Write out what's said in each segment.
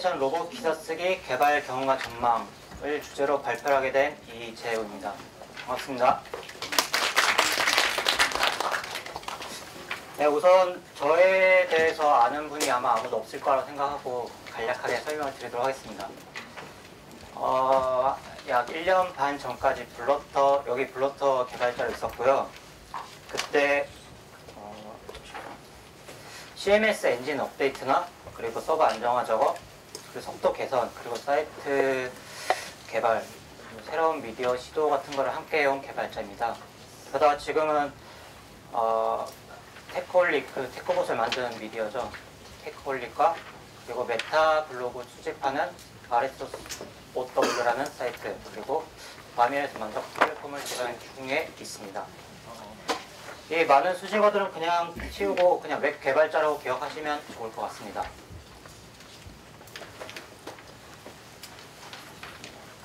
세션 로봇 기사 쓰기 개발 경험과 전망을 주제로 발표하게 된 이재우입니다. 반갑습니다. 네, 우선 저에 대해서 아는 분이 아마 아무도 없을 거라고 생각하고 간략하게 설명을 드리도록 하겠습니다. 어, 약 1년 반 전까지 블러터, 여기 블러터 개발자로 있었고요. 그때 어, CMS 엔진 업데이트나 그리고 서버 안정화 작업, 그리고 속도 개선, 그리고 사이트 개발, 새로운 미디어 시도 같은 거를 함께 해온 개발자입니다. 그러다가 지금은 어, 테크홀릭, 그 테크봇을 만드는 미디어죠. 테크홀릭과 그리고 메타 블로그 수집하는 RSOS OW라는 사이트 그리고 바미에서 만든 플랫폼을 개발 중에 있습니다. 이 많은 수식어들은 그냥 치우고 그냥 웹 개발자라고 기억하시면 좋을 것 같습니다.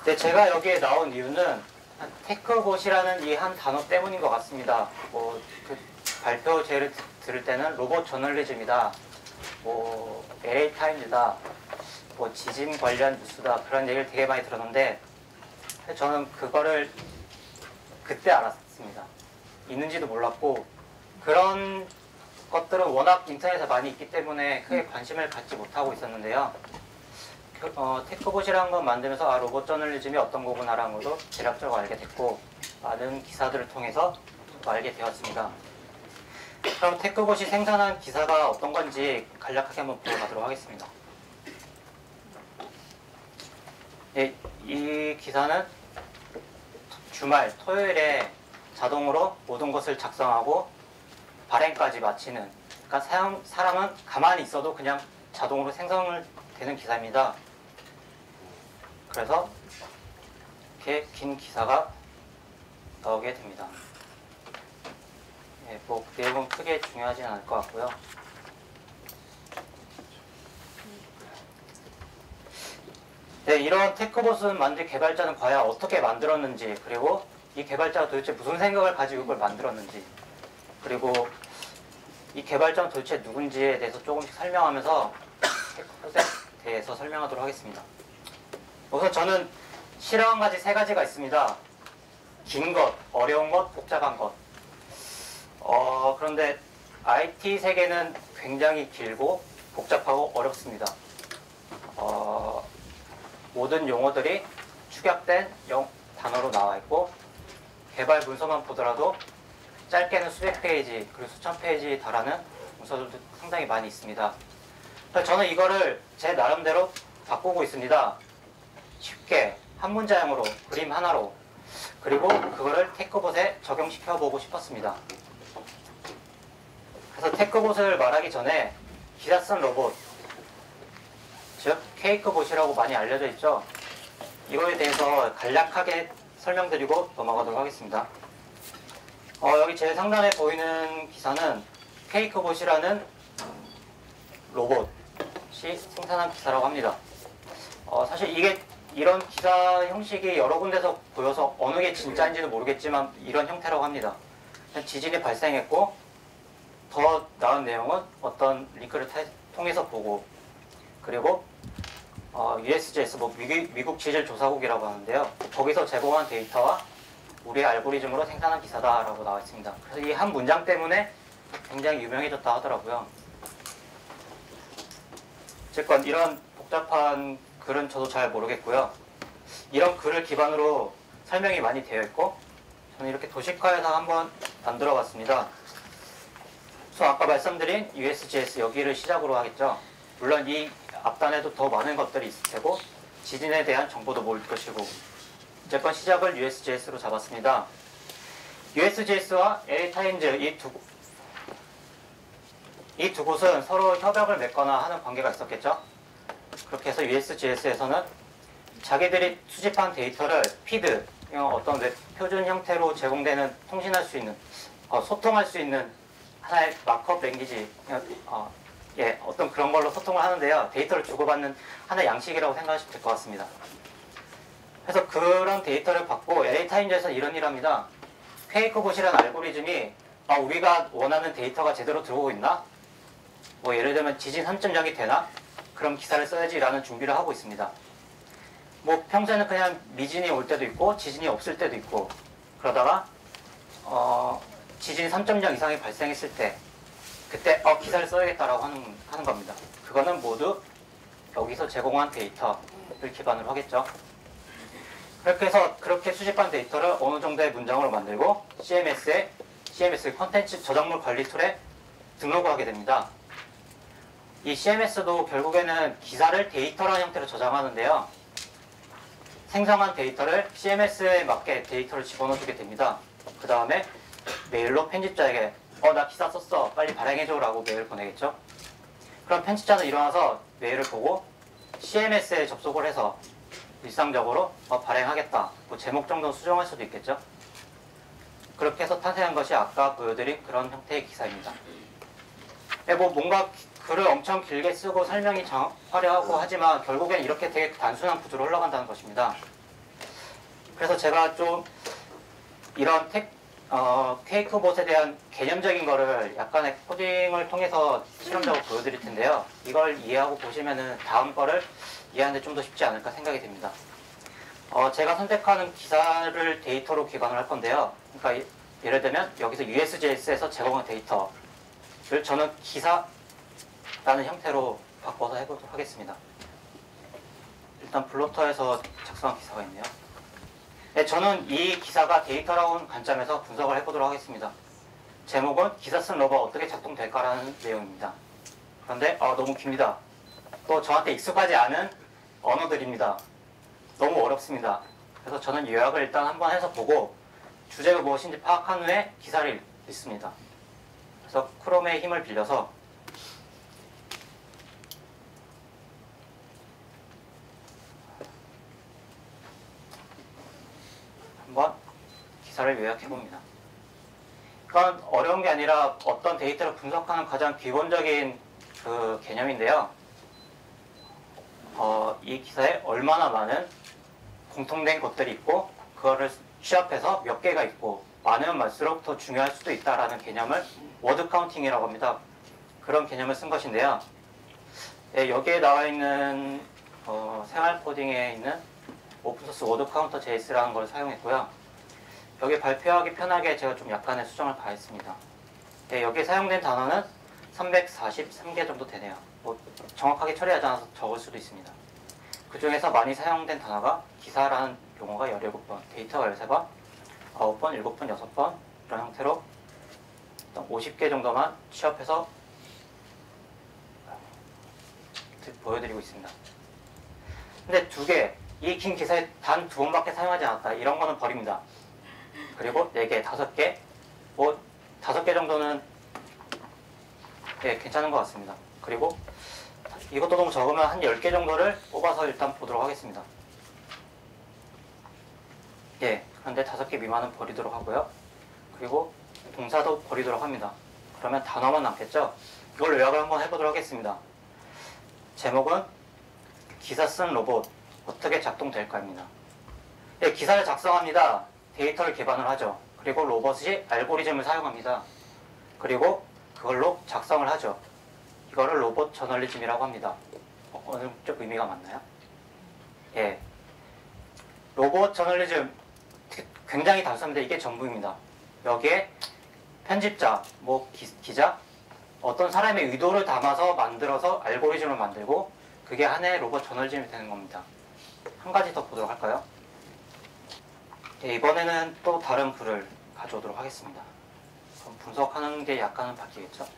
네, 제가 여기에 나온 이유는 테크봇이라는 이 한 단어 때문인 것 같습니다. 뭐, 그 발표 제의를 들을 때는 로봇 저널리즘이다, 뭐, LA 타임즈다, 뭐, 지진 관련 뉴스다, 그런 얘기를 되게 많이 들었는데, 저는 그거를 그때 알았습니다. 있는지도 몰랐고, 그런 것들은 워낙 인터넷에 많이 있기 때문에 크게 관심을 갖지 못하고 있었는데요. 그, 어, 테크봇이라는 건 만들면서 아, 로봇 저널리즘이 어떤 거구나라는 것도 대략적으로 알게 됐고 많은 기사들을 통해서 또 알게 되었습니다. 그럼 테크봇이 생산한 기사가 어떤 건지 간략하게 한번 보여가도록 하겠습니다. 예, 이 기사는 주말 토요일에 자동으로 모든 것을 작성하고 발행까지 마치는 그러니까 사람, 사람은 가만히 있어도 그냥 자동으로 생성을 되는 기사입니다. 그래서 이렇게 긴 기사가 나오게 됩니다. 예, 뭐 내용은 크게 중요하진 않을 것 같고요. 네, 이런 테크봇을 만든 개발자는 과연 어떻게 만들었는지 그리고 이 개발자가 도대체 무슨 생각을 가지고 이걸 만들었는지 그리고 이 개발자는 도대체 누군지에 대해서 조금씩 설명하면서 테크봇에 대해서 설명하도록 하겠습니다. 우선 저는 싫어한 가지 세 가지가 있습니다. 긴 것, 어려운 것, 복잡한 것. 어, 그런데 IT 세계는 굉장히 길고 복잡하고 어렵습니다. 어, 모든 용어들이 축약된 영, 단어로 나와 있고 개발 문서만 보더라도 짧게는 수백 페이지 그리고 수천 페이지 달하는 문서들도 상당히 많이 있습니다. 저는 이거를 제 나름대로 바꾸고 있습니다. 쉽게 한 문장으로 그림 하나로 그리고 그거를 테크봇에 적용시켜 보고 싶었습니다. 그래서 테크봇을 말하기 전에 기사 쓴 로봇 즉 케이크봇이라고 많이 알려져 있죠. 이거에 대해서 간략하게 설명드리고 넘어가도록 하겠습니다. 어, 여기 제 상단에 보이는 기사는 케이크봇이라는 로봇이 생산한 기사라고 합니다. 어, 사실 이게 이런 기사 형식이 여러 군데서 보여서 어느 게 진짜인지는 모르겠지만 이런 형태라고 합니다. 지진이 발생했고 더 나은 내용은 어떤 링크를 통해서 보고 그리고 어, USGS 뭐 미국, 미국 지질 조사국이라고 하는데요. 거기서 제공한 데이터와 우리의 알고리즘으로 생산한 기사다라고 나와 있습니다. 그래서 이 한 문장 때문에 굉장히 유명해졌다 하더라고요. 어쨌건 이런 복잡한 글은 저도 잘 모르겠고요. 이런 글을 기반으로 설명이 많이 되어 있고 저는 이렇게 도식화해서 한번 만들어 봤습니다. 그래서 아까 말씀드린 USGS 여기를 시작으로 하겠죠. 물론 이 앞단에도 더 많은 것들이 있을 테고 지진에 대한 정보도 모을 것이고 어쨌건 시작을 USGS로 잡았습니다. USGS와 LA타임즈 이두 이 두 곳은 서로 협약을 맺거나 하는 관계가 있었겠죠. 그렇게 해서 USGS에서는 자기들이 수집한 데이터를 feed, 어떤 웹 표준 형태로 제공되는 통신할 수 있는, 어, 소통할 수 있는 하나의 markup language, 어, 예, 어떤 그런 걸로 소통을 하는데요. 데이터를 주고받는 하나의 양식이라고 생각하시면 될 것 같습니다. 그래서 그런 데이터를 받고 LA타임즈에서 이런 일 합니다. 퀘이크봇이라는 알고리즘이 아, 우리가 원하는 데이터가 제대로 들어오고 있나? 뭐 예를 들면 지진 3.0이 되나? 그런 기사를 써야지라는 준비를 하고 있습니다. 뭐 평소에는 그냥 미진이 올 때도 있고 지진이 없을 때도 있고 그러다가 어, 지진 3.0 이상이 발생했을 때 그때 어, 기사를 써야겠다라고 하는, 하는 겁니다. 그거는 모두 여기서 제공한 데이터를 기반으로 하겠죠. 그렇게 해서 그렇게 수집한 데이터를 어느 정도의 문장으로 만들고 CMS에 CMS 컨텐츠 저작물 관리 tool에 등록을 하게 됩니다. 이 CMS도 결국에는 기사를 데이터라는 형태로 저장하는데요. 생성한 데이터를 CMS에 맞게 데이터를 집어넣어주게 됩니다. 그 다음에 메일로 편집자에게 어 나 기사 썼어 빨리 발행해줘 라고 메일을 보내겠죠. 그럼 편집자는 일어나서 메일을 보고 CMS에 접속을 해서 일상적으로 어, 발행하겠다. 뭐 제목 정도 수정할 수도 있겠죠. 그렇게 해서 탄생한 것이 아까 보여드린 그런 형태의 기사입니다. 네, 뭐 뭔가 글을 엄청 길게 쓰고 설명이 장, 화려하고 하지만 결국엔 이렇게 되게 단순한 구조로 흘러간다는 것입니다. 그래서 제가 좀 이런 텍, 어, 케이크봇에 대한 개념적인 거를 약간의 코딩을 통해서 실험적으로 보여드릴 텐데요. 이걸 이해하고 보시면은 다음 거를 이해하는데 좀 더 쉽지 않을까 생각이 됩니다. 어, 제가 선택하는 기사를 데이터로 기반을 할 건데요. 그러니까 이- 예를 들면 여기서 USGS에서 제공한 데이터 를 저는 기사 라는 형태로 바꿔서 해보도록 하겠습니다. 일단 블로터에서 작성한 기사가 있네요. 네, 저는 이 기사가 데이터라는 관점에서 분석을 해보도록 하겠습니다. 제목은 기사 쓴 로봇 어떻게 작동될까라는 내용입니다. 그런데 어, 너무 깁니다. 또 저한테 익숙하지 않은 언어들입니다. 너무 어렵습니다. 그래서 저는 요약을 일단 한번 해서 보고 주제가 무엇인지 파악한 후에 기사를 읽습니다. 그래서 크롬의 힘을 빌려서 한번 기사를 요약해 봅니다. 그건 어려운 게 아니라 어떤 데이터를 분석하는 가장 기본적인 그 개념인데요. 어, 이 기사에 얼마나 많은 공통된 것들이 있고 그거를 취합해서 몇 개가 있고 많으면 많을수록 더 중요할 수도 있다라는 개념을 word counting이라고 합니다. 그런 개념을 쓴 것인데요. 예, 여기에 나와 있는 어, 생활 코딩에 있는 open source word counter JS라는 걸 사용했고요. 여기 발표하기 편하게 제가 좀 약간의 수정을 가했습니다. 예, 여기에 사용된 단어는 343개 정도 되네요. 뭐 정확하게 처리하지 않아서 적을 수도 있습니다. 그 중에서 많이 사용된 단어가 기사라는 용어가 17번, 데이터가 13번, 9번, 7번, 6번 이런 형태로 일단 50개 정도만 취합해서 보여드리고 있습니다. 근데 두 개, 이 긴 기사에 단 두 번밖에 사용하지 않았다. 이런 거는 버립니다. 그리고 네 개, 다섯 개, 뭐 다섯 개 정도는 네, 괜찮은 것 같습니다. 그리고 이것도 너무 적으면 한 10개 정도를 뽑아서 일단 보도록 하겠습니다. 예, 그런데 5개 미만은 버리도록 하고요. 그리고 동사도 버리도록 합니다. 그러면 단어만 남겠죠? 이걸 요약을 한번 해보도록 하겠습니다. 제목은 기사 쓴 로봇 어떻게 작동될까입니다. 예, 기사를 작성합니다. 데이터를 기반을 하죠. 그리고 로봇이 알고리즘을 사용합니다. 그리고 그걸로 작성을 하죠. 이거를 로봇 저널리즘이라고 합니다. 어, 어느 쪽 의미가 맞나요? 예. 로봇 저널리즘 굉장히 단순합니다. 이게 전부입니다. 여기에 편집자, 뭐 기, 자 어떤 사람의 의도를 담아서 만들어서 알고리즘을 만들고 그게 하나의 로봇 저널리즘이 되는 겁니다. 한 가지 더 보도록 할까요? 예, 이번에는 또 다른 글을 가져오도록 하겠습니다. 그럼 분석하는 게 약간은 바뀌겠죠?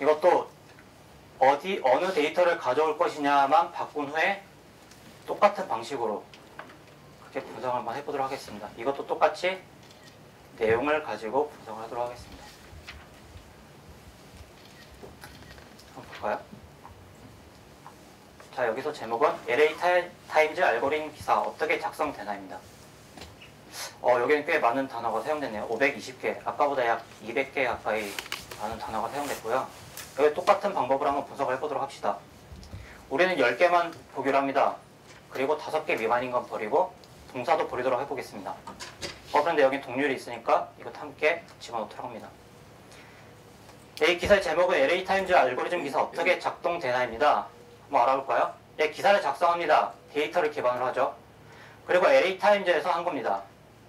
이것도 어디 어느 데이터를 가져올 것이냐만 바꾼 후에 똑같은 방식으로 그렇게 분석을 한번 해보도록 하겠습니다. 이것도 똑같이 내용을 가지고 분석을 하도록 하겠습니다. 한번 볼까요? 자 여기서 제목은 LA 타임즈 알고리즘 기사 어떻게 작성되나입니다. 어, 여기는 꽤 많은 단어가 사용됐네요. 520개, 아까보다 약 200개 가까이 많은 단어가 사용됐고요. 여기 똑같은 방법을 한번 분석을 해보도록 합시다. 우리는 10개만 보기로 합니다. 그리고 5개 미만인 건 버리고 동사도 버리도록 해보겠습니다. 어, 그런데 여기 동률이 있으니까 이것 함께 집어넣도록 합니다. 이 기사의 제목은 LA 타임즈 알고리즘 기사 어떻게 작동되나입니다. 한번 알아볼까요? 예, 기사를 작성합니다. 데이터를 기반으로 하죠. 그리고 LA 타임즈에서 한 겁니다.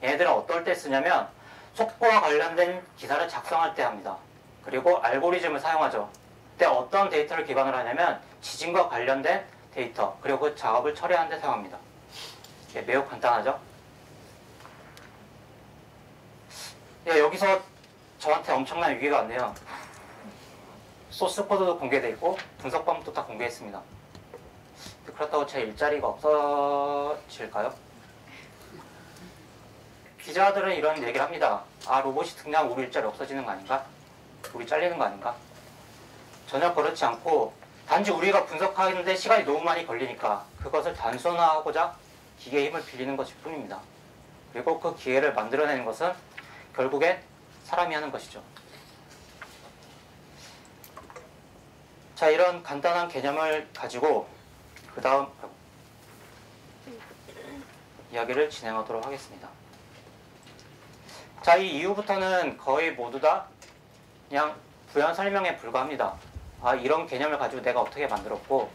얘네들은 어떨 때 쓰냐면 속보와 관련된 기사를 작성할 때 합니다. 그리고 알고리즘을 사용하죠. 그때 어떤 데이터를 기반으로 하냐면 지진과 관련된 데이터 그리고 그 작업을 처리하는 데 사용합니다. 예, 매우 간단하죠? 예, 여기서 저한테 엄청난 위기가 왔네요. 소스 코드도 공개되어 있고 분석 방법도 다 공개했습니다. 그렇다고 제 일자리가 없어질까요? 기자들은 이런 얘기를 합니다. 아 로봇이 등장하면 우리 일자리 없어지는 거 아닌가? 우리 잘리는 거 아닌가? 전혀 그렇지 않고 단지 우리가 분석하는데 시간이 너무 많이 걸리니까 그것을 단순화하고자 기계의 힘을 빌리는 것일 뿐입니다. 그리고 그 기회를 만들어내는 것은 결국엔 사람이 하는 것이죠. 자, 이런 간단한 개념을 가지고 그 다음 이야기를 진행하도록 하겠습니다. 자, 이 이후부터는 거의 모두 다 그냥 부연 설명에 불과합니다. 아, 이런 개념을 가지고 내가 어떻게 만들었고,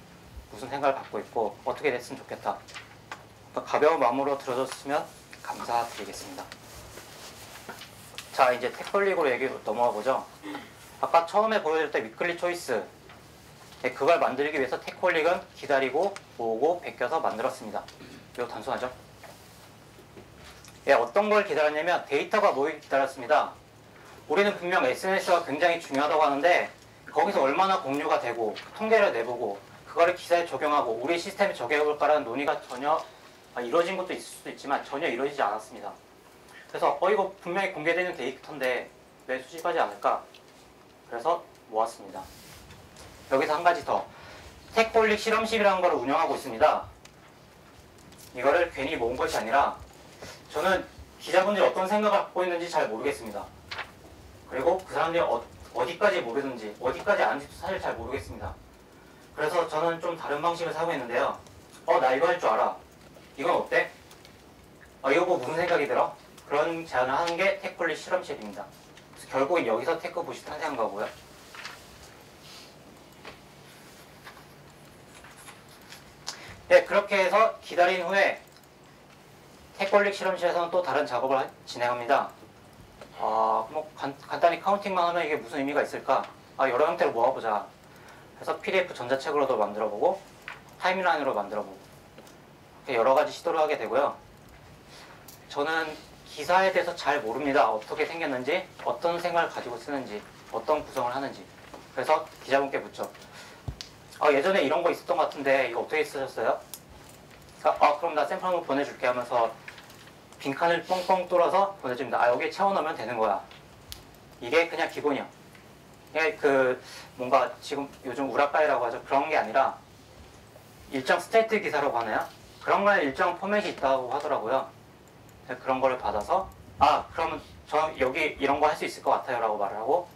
무슨 생각을 갖고 있고, 어떻게 됐으면 좋겠다. 가벼운 마음으로 들어줬으면 감사드리겠습니다. 자, 이제 택걸릭으로 얘기 넘어가 보죠. 아까 처음에 보여드렸던 위클리 초이스. 네, 그걸 만들기 위해서 택콜릭은 기다리고, 모으고, 베껴서 만들었습니다. 매우 단순하죠? 예, 어떤 걸 기다렸냐면 데이터가 모이기 기다렸습니다. 우리는 분명 SNS가 굉장히 중요하다고 하는데 거기서 얼마나 공유가 되고 통계를 내보고 그거를 기사에 적용하고 우리 시스템에 적용해볼까라는 논의가 전혀 아, 이루어진 것도 있을 수도 있지만 전혀 이루어지지 않았습니다. 그래서 어 이거 분명히 공개되는 데이터인데 왜 수집하지 않을까? 그래서 모았습니다. 여기서 한 가지 더 택볼릭 실험실이라는 걸 운영하고 있습니다. 이거를 괜히 모은 것이 아니라 저는 기자분들이 어떤 생각을 갖고 있는지 잘 모르겠습니다. 그리고 그 사람들이 어, 어디까지 모르는지 어디까지 아는지도 사실 잘 모르겠습니다. 그래서 저는 좀 다른 방식을 사용했는데요. 어 나 이거 할 줄 알아. 이건 어때? 어 이거 보고 무슨 생각이 들어? 그런 제안을 하는 게 테크폴리 실험실입니다. 결국엔 여기서 테크봇이 탄생한 거고요. 그렇게 해서 기다린 후에 테콜릭 실험실에서는 또 다른 작업을 하- 진행합니다. 아, 뭐 간, 간단히 카운팅만 하면 이게 무슨 의미가 있을까? 아, 여러 형태로 모아보자. 그래서 PDF 전자책으로도 만들어보고 타임라인으로 만들어보고 이렇게 여러 가지 시도를 하게 되고요. 저는 기사에 대해서 잘 모릅니다. 어떻게 생겼는지, 어떤 생각을 가지고 쓰는지, 어떤 구성을 하는지. 그래서 기자분께 묻죠. 아, 예전에 이런 거 있었던 것 같은데 이거 어떻게 쓰셨어요? 그래서, 아, 그럼 나 샘플 한번 보내줄게 하면서 빈칸을 뻥뻥 뚫어서 보내줍니다. 아, 여기에 채워넣으면 되는 거야. 이게 그냥 기본이야. 이게 그 뭔가 지금 요즘 우라까이라고 하죠. 그런 게 아니라 일정 스트레이트 기사라고 하나요? 그런 거에 일정 포맷이 있다고 하더라고요. 그런 거를 받아서 아 그러면 저 여기 이런 거 할 수 있을 것 같아요 라고 말을 하고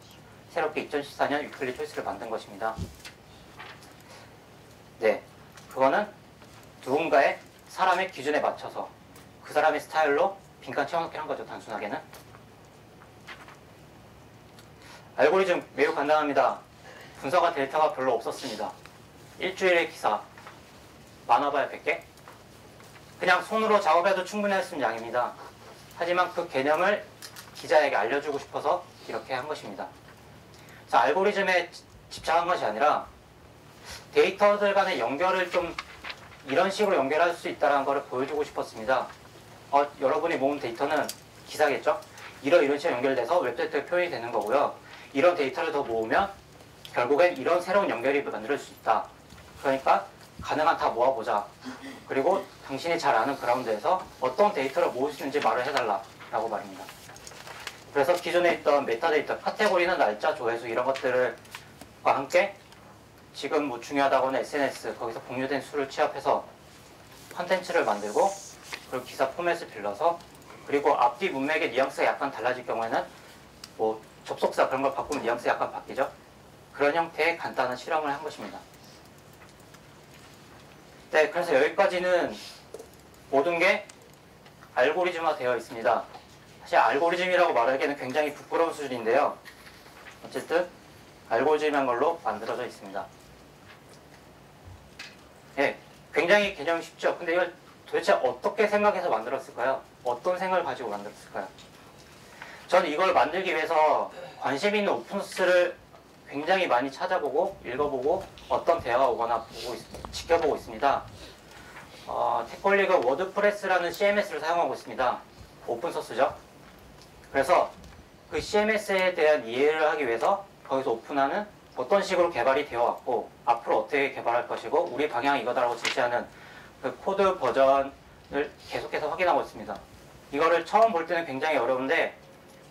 새롭게 2014년 위클리 초이스를 만든 것입니다. 네, 그거는 누군가의 사람의 기준에 맞춰서 그 사람의 스타일로 빈칸 채워넣기 한 거죠 단순하게는. 알고리즘 매우 간단합니다. 분석한 데이터가 별로 없었습니다. 일주일의 기사 많아봐야 100개? 그냥 손으로 작업해도 충분히 할 수 있는 양입니다. 하지만 그 개념을 기자에게 알려주고 싶어서 이렇게 한 것입니다. 자, 알고리즘에 지- 집착한 것이 아니라 데이터들 간의 연결을 좀 이런 식으로 연결할 수 있다는 것을 보여주고 싶었습니다. 어, 여러분이 모은 데이터는 기사겠죠? 이런 이런 식으로 연결돼서 웹사이트에 표현이 되는 거고요. 이런 데이터를 더 모으면 결국엔 이런 새로운 연결이 만들 수 있다. 그러니까 가능한 다 모아보자. 그리고 당신이 잘 아는 그라운드에서 어떤 데이터를 모을 수 있는지 말을 해달라 라고 말입니다. 그래서 기존에 있던 메타데이터, 카테고리는 날짜, 조회수 이런 것들과 함께 지금 뭐 중요하다고는 SNS 거기서 공유된 수를 취합해서 컨텐츠를 만들고 그리고 기사 포맷을 빌려서 그리고 앞뒤 문맥의 뉘앙스가 약간 달라질 경우에는 뭐 접속사 그런 걸 바꾸면 뉘앙스 약간 바뀌죠. 그런 형태의 간단한 실험을 한 것입니다. 네, 그래서 여기까지는 모든 게 알고리즘화 되어 있습니다. 사실 알고리즘이라고 말하기에는 굉장히 부끄러운 수준인데요. 어쨌든 알고리즘한 걸로 만들어져 있습니다. 예, 굉장히 개념이 쉽죠. 근데 이걸 도대체 어떻게 생각해서 만들었을까요? 어떤 생각을 가지고 만들었을까요? 저는 이걸 만들기 위해서 관심 있는 오픈소스를 굉장히 많이 찾아보고 읽어보고 어떤 대화가 오거나 보고 있- 지켜보고 있습니다. 어, 테크홀릭은 워드프레스라는 CMS를 사용하고 있습니다. 오픈소스죠. 그래서 그 CMS에 대한 이해를 하기 위해서 거기서 오픈하는 어떤 식으로 개발이 되어 왔고 앞으로 어떻게 개발할 것이고 우리 방향이 이거다라고 제시하는 그 코드 버전을 계속해서 확인하고 있습니다. 이거를 처음 볼 때는 굉장히 어려운데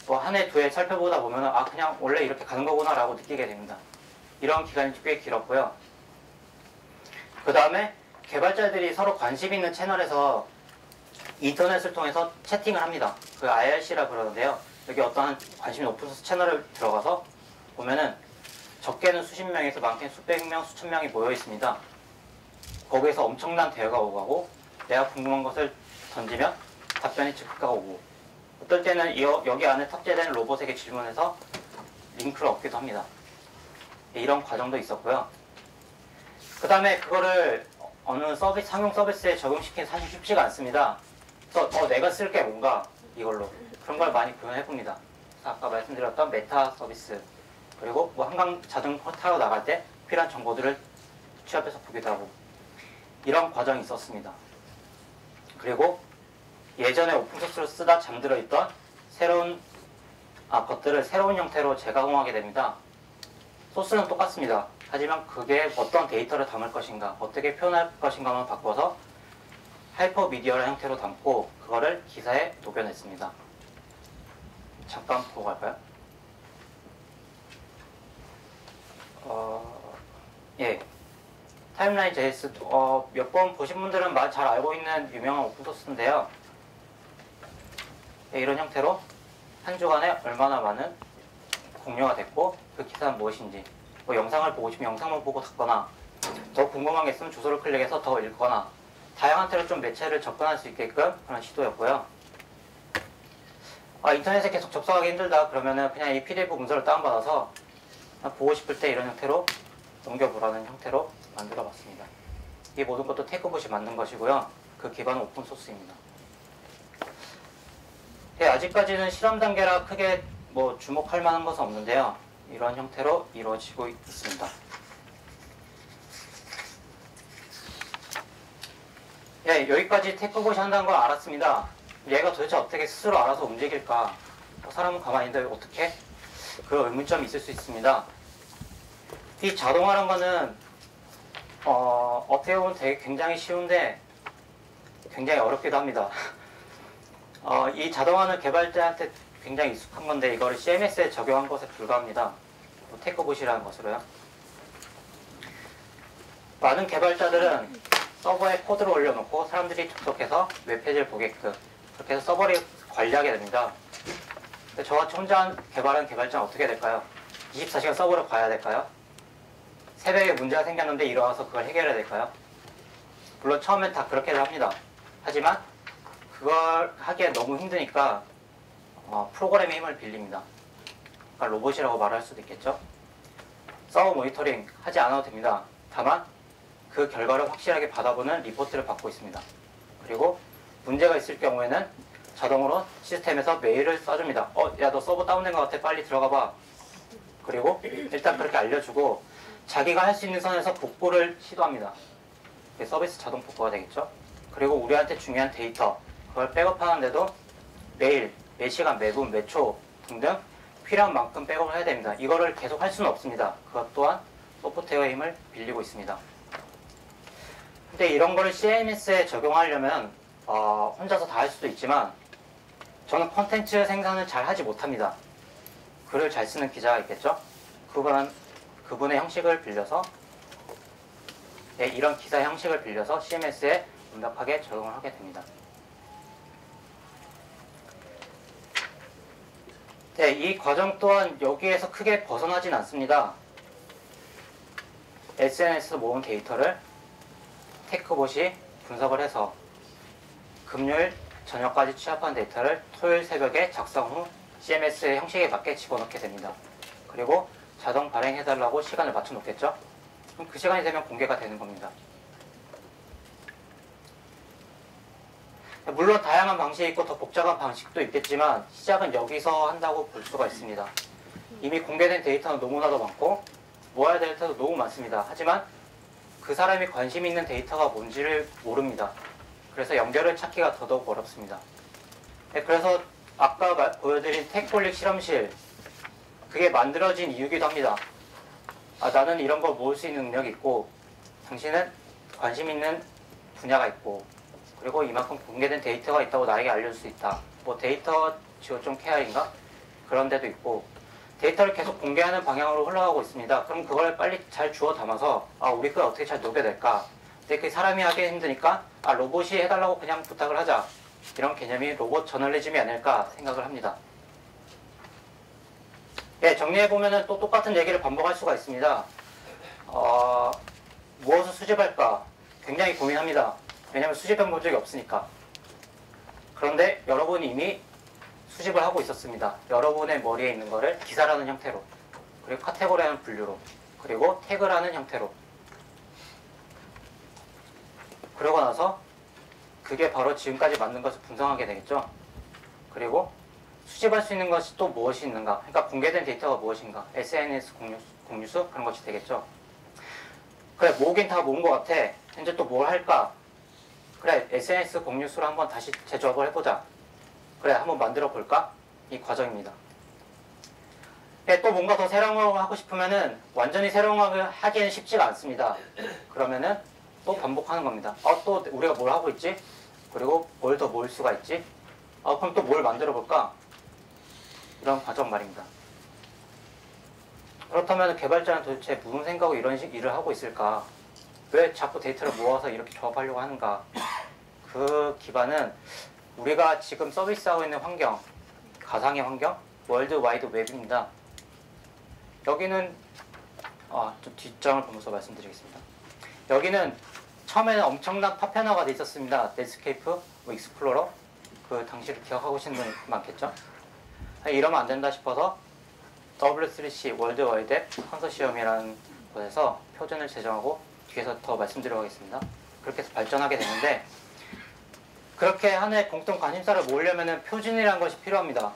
뭐 한 해 두 해 살펴보다 보면 아 그냥 원래 이렇게 가는 거구나 라고 느끼게 됩니다. 이런 기간이 꽤 길었고요. 그 다음에 개발자들이 서로 관심 있는 채널에서 인터넷을 통해서 채팅을 합니다. 그 IRC라 그러는데요. 여기 어떠한 관심 있는 오픈소스 채널을 들어가서 보면은 적게는 수십 명에서 많게는 수백 명, 수천 명이 모여 있습니다. 거기에서 엄청난 대화가 오가고 내가 궁금한 것을 던지면 답변이 즉각 오고 어떨 때는 이- 여기 안에 탑재된 로봇에게 질문해서 링크를 얻기도 합니다. 네, 이런 과정도 있었고요. 그 다음에 그거를 어느 서비스, 상용 서비스에 적용시키는 사실 쉽지가 않습니다. 그래서 어, 내가 쓸 게 뭔가 이걸로 그런 걸 많이 구현해 봅니다. 아까 말씀드렸던 메타 서비스 그리고 뭐 한강 자전거 타러 나갈 때 필요한 정보들을 취합해서 보기도 하고 이런 과정이 있었습니다. 그리고 예전에 오픈소스로 쓰다 잠들어 있던 새로운 아, 것들을 새로운 형태로 재가공하게 됩니다. 소스는 똑같습니다. 하지만 그게 어떤 데이터를 담을 것인가, 어떻게 표현할 것인가만 바꿔서 hyper media라는 형태로 담고 그거를 기사에 녹여냈습니다. 잠깐 보고 갈까요? 어, 예. 타임라인 JS 어, 몇 번 보신 분들은 마- 잘 알고 있는 유명한 오픈소스인데요. 예, 이런 형태로 한 주간에 얼마나 많은 공유가 됐고 그 기사는 무엇인지 뭐 영상을 보고 싶으면 영상만 보고 닫거나 더 궁금한 게 있으면 주소를 클릭해서 더 읽거나 다양한 태로 좀 매체를 접근할 수 있게끔 그런 시도였고요. 아, 인터넷에 계속 접속하기 힘들다 그러면은 그냥 이 PDF 문서를 다운받아서 보고 싶을 때 이런 형태로 넘겨보라는 형태로 만들어 봤습니다. 이 모든 것도 테크봇이 만든 것이고요. 그 기반은 오픈 소스입니다. 예, 아직까지는 실험 단계라 크게 뭐 주목할 만한 것은 없는데요. 이런 형태로 이루어지고 있습니다. 예, 여기까지 테크봇이 한다는 걸 알았습니다. 얘가 도대체 어떻게 스스로 알아서 움직일까? 뭐 사람은 가만히 있는데 어떻게? 그런 의문점이 있을 수 있습니다. 이 자동화란 거는 어, 어떻게 보면 되게 굉장히 쉬운데 굉장히 어렵기도 합니다. 어, 이 자동화는 개발자한테 굉장히 익숙한 건데 이거를 CMS에 적용한 것에 불과합니다. 뭐 테크봇이라는 것으로요. 많은 개발자들은 서버에 코드를 올려놓고 사람들이 접속해서 웹페이지를 보게끔 그렇게 해서 서버를 관리하게 됩니다. 저같이 혼자 개발한 개발자는 어떻게 될까요? 24시간 서버를 봐야 될까요? 새벽에 문제가 생겼는데 일어나서 그걸 해결해야 될까요? 물론 처음엔 다 그렇게 합니다. 하지만 그걸 하기에 너무 힘드니까 어, 프로그램의 힘을 빌립니다. 그러니까 로봇이라고 말할 수도 있겠죠. 서버 모니터링 하지 않아도 됩니다. 다만 그 결과를 확실하게 받아보는 리포트를 받고 있습니다. 그리고 문제가 있을 경우에는 자동으로 시스템에서 메일을 써줍니다. 어, 야, 너 서버 다운된 것 같아. 빨리 들어가 봐. 그리고 일단 그렇게 알려주고 자기가 할 수 있는 선에서 복구를 시도합니다. 서비스 자동 복구가 되겠죠. 그리고 우리한테 중요한 데이터 그걸 백업하는데도 매일, 몇 시간, 매분, 몇초 등등 필요한 만큼 백업을 해야 됩니다. 이거를 계속 할 수는 없습니다. 그것 또한 소프트웨어의 힘을 빌리고 있습니다. 근데 이런 거를 CMS에 적용하려면 어, 혼자서 다 할 수도 있지만 저는 콘텐츠 생산을 잘 하지 못합니다. 글을 잘 쓰는 기자가 있겠죠? 그분, 그분의 형식을 빌려서 네, 이런 기사 형식을 빌려서 CMS에 완벽하게 적용을 하게 됩니다. 네, 이 과정 또한 여기에서 크게 벗어나진 않습니다. SNS에서 모은 데이터를 테크봇이 분석을 해서 금요일 저녁까지 취합한 데이터를 토요일 새벽에 작성 후 CMS 형식에 맞게 집어넣게 됩니다. 그리고 자동 발행해달라고 시간을 맞춰 놓겠죠? 그럼 그 시간이 되면 공개가 되는 겁니다. 물론 다양한 방식이 있고 더 복잡한 방식도 있겠지만 시작은 여기서 한다고 볼 수가 있습니다. 이미 공개된 데이터는 너무나도 많고 모아야 될 데이터도 너무 많습니다. 하지만 그 사람이 관심 있는 데이터가 뭔지를 모릅니다. 그래서 연결을 찾기가 더더욱 어렵습니다. 네, 그래서 아까 마- 보여드린 테크홀릭 실험실 그게 만들어진 이유기도 합니다. 아, 나는 이런 걸 모을 수 있는 능력이 있고 당신은 관심 있는 분야가 있고 그리고 이만큼 공개된 데이터가 있다고 나에게 알려줄 수 있다. 뭐 데이터 지오좀 케어인가 그런 데도 있고 데이터를 계속 공개하는 방향으로 흘러가고 있습니다. 그럼 그걸 빨리 잘 주워 담아서 아 우리 그걸 어떻게 잘 녹여낼까? 근데 그 사람이 하기 힘드니까 아 로봇이 해달라고 그냥 부탁을 하자 이런 개념이 로봇 저널리즘이 아닐까 생각을 합니다. 예, 정리해 보면은 또 똑같은 얘기를 반복할 수가 있습니다. 어, 무엇을 수집할까? 굉장히 고민합니다. 왜냐하면 수집해 본 적이 없으니까. 그런데 여러분이 이미 수집을 하고 있었습니다. 여러분의 머리에 있는 거를 기사라는 형태로, 그리고 카테고리라는 분류로, 그리고 태그라는 형태로. 그러고 나서 그게 바로 지금까지 만든 것을 분석하게 되겠죠. 그리고 수집할 수 있는 것이 또 무엇이 있는가? 그러니까 공개된 데이터가 무엇인가? SNS 공유, 공유수 그런 것이 되겠죠. 그래 모으긴 다 모은 것 같아. 현재 또뭘 할까? 그래 SNS 공유수를 한번 다시 재조합을 해보자. 그래 한번 만들어 볼까? 이 과정입니다. 네, 또 뭔가 더 새로운 걸 하고 싶으면은 완전히 새로운 걸 하기는 쉽지가 않습니다. 그러면은 또 반복하는 겁니다. 어, 또 우리가 뭘 하고 있지? 그리고 뭘 더 모을 수가 있지? 어, 그럼 또 뭘 만들어 볼까? 이런 과정 말입니다. 그렇다면 개발자는 도대체 무슨 생각으로 이런 식 일을 하고 있을까? 왜 자꾸 데이터를 모아서 이렇게 조합하려고 하는가? 그 기반은 우리가 지금 서비스하고 있는 환경, 가상의 환경, World Wide Web입니다. 여기는 아, 좀 뒷장을 보면서 말씀드리겠습니다. 여기는 처음에는 엄청난 파편화가 돼 있었습니다. 넷스케이프, 뭐 익스플로러, 그 당시를 기억하고 계시는 분 많겠죠? 아, 이러면 안 된다 싶어서 W3C World Wide 컨소시엄이라는 곳에서 표준을 제정하고 뒤에서 더 말씀드리겠습니다. 그렇게 해서 발전하게 됐는데 그렇게 하나의 공통 관심사를 모으려면 표준이라는 것이 필요합니다.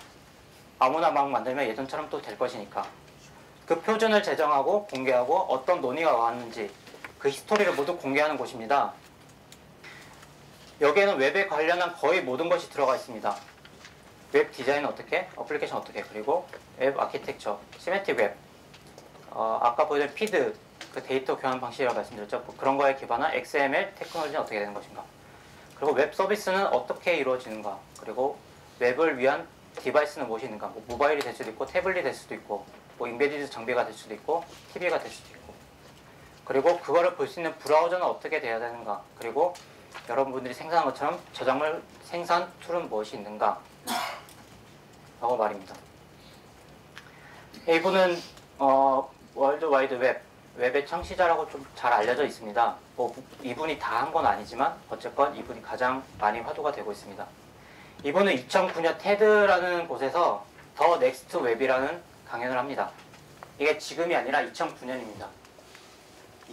아무나 막 만들면 예전처럼 또 될 것이니까. 그 표준을 제정하고 공개하고 어떤 논의가 왔는지 그 히스토리를 모두 공개하는 곳입니다. 여기에는 웹에 관련한 거의 모든 것이 들어가 있습니다. 웹 디자인 어떻게, 어플리케이션 어떻게, 그리고 웹 아키텍처, semantic web, 어, 아까 보여준 피드, 그 데이터 교환 방식이라고 말씀드렸죠. 뭐 그런 거에 기반한 XML 테크놀로지는 어떻게 되는 것인가. 그리고 웹 서비스는 어떻게 이루어지는가. 그리고 웹을 위한 디바이스는 무엇이 있는가. 뭐 모바일이 될 수도 있고, 태블릿이 될 수도 있고, 뭐 embedded 장비가 될 수도 있고, TV가 될 수도 있고. 그리고 그거를 볼 수 있는 브라우저는 어떻게 돼야 되는가. 그리고 여러분들이 생산한 것처럼 저장물 생산 툴은 무엇이 있는가. 라고 말입니다. 이분은 어, World Wide Web, 웹의 창시자라고 좀 잘 알려져 있습니다. 뭐 이분이 다 한 건 아니지만 어쨌건 이분이 가장 많이 화두가 되고 있습니다. 이분은 2009년 TED라는 곳에서 The Next Web이라는 강연을 합니다. 이게 지금이 아니라 2009년입니다.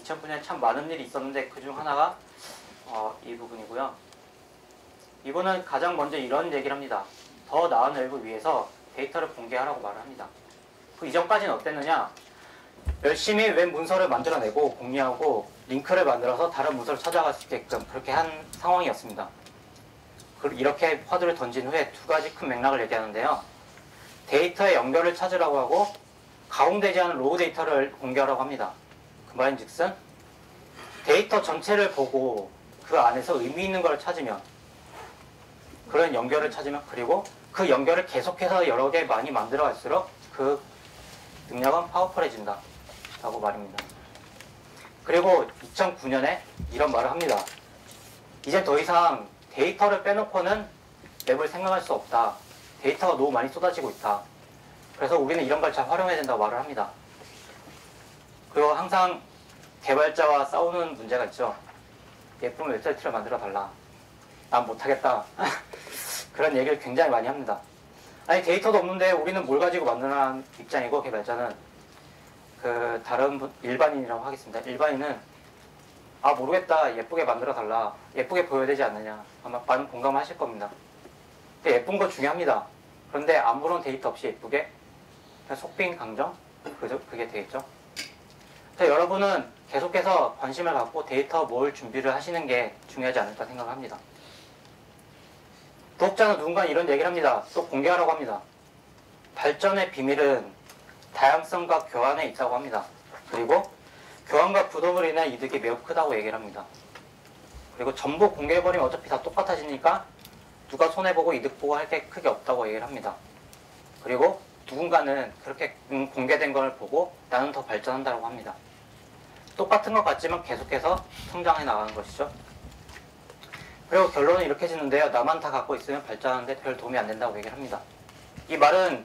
2009년에 참 많은 일이 있었는데 그 중 하나가 어, 이 부분이고요. 이분은 가장 먼저 이런 얘기를 합니다. 더 나은 웹을 위해서 데이터를 공개하라고 말을 합니다. 그 이전까지는 어땠느냐? 열심히 웹 문서를 만들어내고 공유하고 링크를 만들어서 다른 문서를 찾아갈 수 있게끔 그렇게 한 상황이었습니다. 그- 이렇게 화두를 던진 후에 두 가지 큰 맥락을 얘기하는데요. 데이터의 연결을 찾으라고 하고 가공되지 않은 raw data를 공개하라고 합니다. 그 말인즉슨 데이터 전체를 보고 그 안에서 의미 있는 걸 찾으면 그런 연결을 찾으면 그리고 그 연결을 계속해서 여러 개 많이 만들어 갈수록 그 능력은 powerful해진다 라고 말입니다. 그리고 2009년에 이런 말을 합니다. 이제 더 이상 데이터를 빼놓고는 앱을 생각할 수 없다. 데이터가 너무 많이 쏟아지고 있다. 그래서 우리는 이런 걸 잘 활용해야 된다고 말을 합니다. 그리고 항상 개발자와 싸우는 문제가 있죠. 예쁜 웹사이트를 만들어 달라. 난 못하겠다. 그런 얘기를 굉장히 많이 합니다. 아니 데이터도 없는데 우리는 뭘 가지고 만드는 입장이고 개발자는 그 다른 분- 일반인이라고 하겠습니다. 일반인은 아 모르겠다 예쁘게 만들어 달라 예쁘게 보여야 되지 않느냐 아마 많은 공감하실 겁니다. 근데 예쁜 거 중요합니다. 그런데 아무런 데이터 없이 예쁘게 속빈 강정 그죠 그게 되겠죠. 그래서 여러분은 계속해서 관심을 갖고 데이터 모을 준비를 하시는 게 중요하지 않을까 생각합니다. 독자는 누군가 이런 얘기를 합니다. 또 공개하라고 합니다. 발전의 비밀은 다양성과 교환에 있다고 합니다. 그리고 교환과 부동으로 인한 이득이 매우 크다고 얘기를 합니다. 그리고 전부 공개해버리면 어차피 다 똑같아지니까 누가 손해보고 이득 보고 할 게 크게 없다고 얘기를 합니다. 그리고 누군가는 그렇게 음, 공개된 걸 보고 나는 더 발전한다고 합니다. 똑같은 것 같지만 계속해서 성장해 나가는 것이죠. 그리고 결론은 이렇게 짓는데요. 나만 다 갖고 있으면 발전하는데 별 도움이 안 된다고 얘기를 합니다. 이 말은